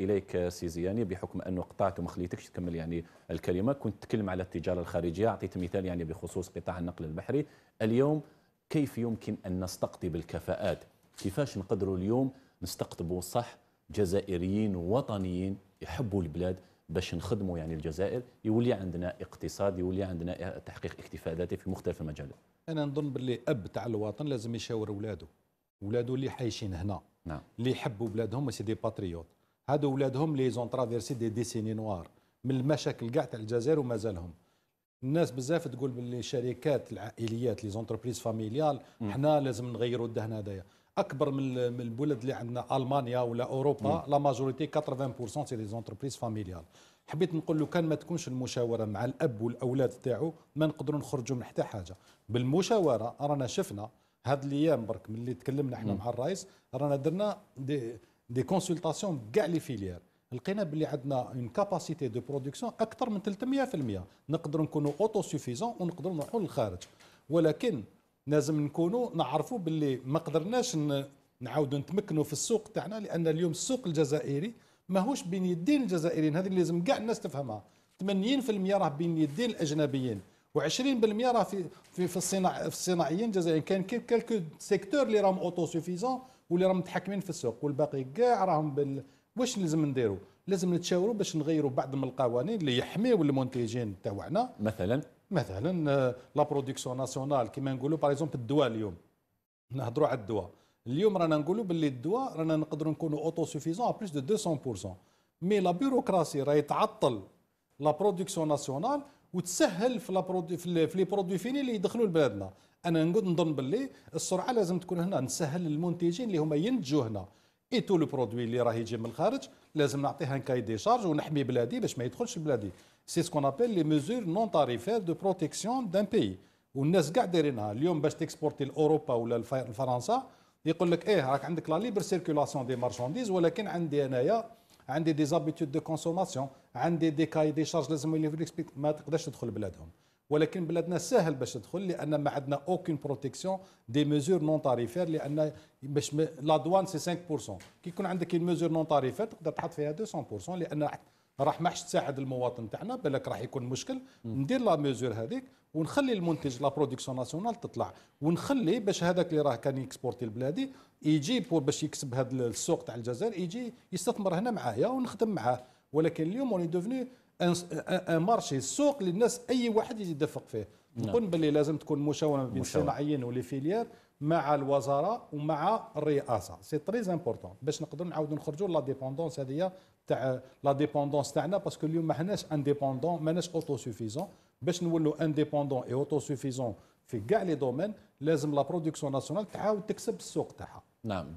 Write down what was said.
إليك سي زياني بحكم أنه قطعت وما خليتكش تكمل يعني الكلمة. كنت تتكلم على التجارة الخارجية أعطيت مثال يعني بخصوص قطاع النقل البحري. اليوم كيف يمكن أن نستقطب الكفاءات؟ كيفاش نقدروا اليوم نستقطبوا صح جزائريين وطنيين يحبوا البلاد باش نخدموا يعني الجزائر؟ يولي عندنا اقتصاد يولي عندنا تحقيق اكتفاء ذاتي في مختلف المجالات. أنا نظن باللي أب تاع الوطن لازم يشاور اولاده اولاده اللي عايشين هنا. نعم. اللي يحبوا بلادهم c'est des patriotes. هادو ولادهم ils ont traversé des décennies noires. من المشاكل كاع تاع الجزائر ومازالهم. الناس بزاف تقول باللي الشركات العائليات les entreprises familiales حنا لازم نغيروا الدهن هذايا أكبر من من البلاد اللي عندنا ألمانيا ولا أوروبا la majorité 80% c'est les entreprises familiales حبيت نقول له كان ما تكونش المشاورة مع الأب والأولاد تاعو ما نقدروا نخرجوا من حتى حاجة. بالمشاورة رانا شفنا هاد الأيام برك ملي تكلمنا إحنا مع الرئيس رانا درنا des des consultations كاع les filières لقينا باللي عندنا une capacité de production أكثر من 300% نقدروا نكونوا autosuffisants ونقدروا نروحوا للخارج. ولكن لازم نكونوا نعرفوا باللي ما قدرناش نعاودوا نتمكنوا في السوق تاعنا لأن اليوم السوق الجزائري ماهوش بين يدين الجزائريين. هذه اللي لازم كاع الناس تفهمها. 80% راه بين يدين الأجنبيين. و20% راه في في في الصناع في الصناعيين الجزائريين. كاين quelques secteurs اللي راهم autosuffisants واللي راهم متحكمين في السوق والباقي كاع راهم بال واش لازم نديروا لازم نتشاوروا باش نغيروا بعض من القوانين اللي يحميوا المنتجين تاعنا مثلا؟ مثلا la production nationale كيما نقولوا par exemple الدواء اليوم. نهضروا على الدواء. اليوم رانا نقولوا باللي الدواء رانا نقدروا نكونوا autosuffisants plus de 200% mais la bureaucratie راهي تعطل la production nationale وتسهل في la في les produits finis اللي يدخلوا لبلادنا. أنا نظن باللي السرعة لازم تكون هنا نسهل للمنتجين اللي هما ينتجوا هنا. et tout le produit اللي راه يجي من الخارج لازم نعطيها un cahier des charges ونحمي بلادي باش ما يدخلش لبلادي c'est ce qu'on appelle les mesures non tarifaires de protection d'un pays والناس كاع دايرينها اليوم باش ت exporter لأوروبا ولا لفرنسا يقول لك إيه راك عندك la libre circulation des marchandises ولكن عندي أنايا عندي des habitudes de consommation عندي des cahiers des charges لازم ما تقدرش تدخل بلادهم. ولكن بلادنا سهل باش تدخل لأن ما عندنا aucune protection des mesures non tarifaires لأن باش la douane c'est 5% كي يكون عندك une mesure non tarifaire تقدر تحط فيها 200% لأن راح ما تساعد المواطن تاعنا بالك راح يكون مشكل. ندير la mesure هذيك ونخلي المنتج la production nationale تطلع. ونخلي باش هذاك اللي راه كان يexporter لبلادي يجي باش يكسب هذا السوق تاع الجزائر يجي يستثمر هنا معايا ونخدم معاه. ولكن اليوم on est devenu un marché السوق اللي الناس أي واحد يجي يدفق فيه. نقول باللي لازم تكون مشاوره بين الصناعيين و les filières مع الوزارة ومع الرئاسة. c'est très important باش نقدروا نعاودوا نخرجوا la dépendance هذه تاع la dépendance تاعنا parce que اليوم ما حناش indépendants ماناش autosuffisants باش نولوا indépendants et autosuffisants في كاع les domaines لازم la production nationale تعاود تكسب السوق تاعها. نعم.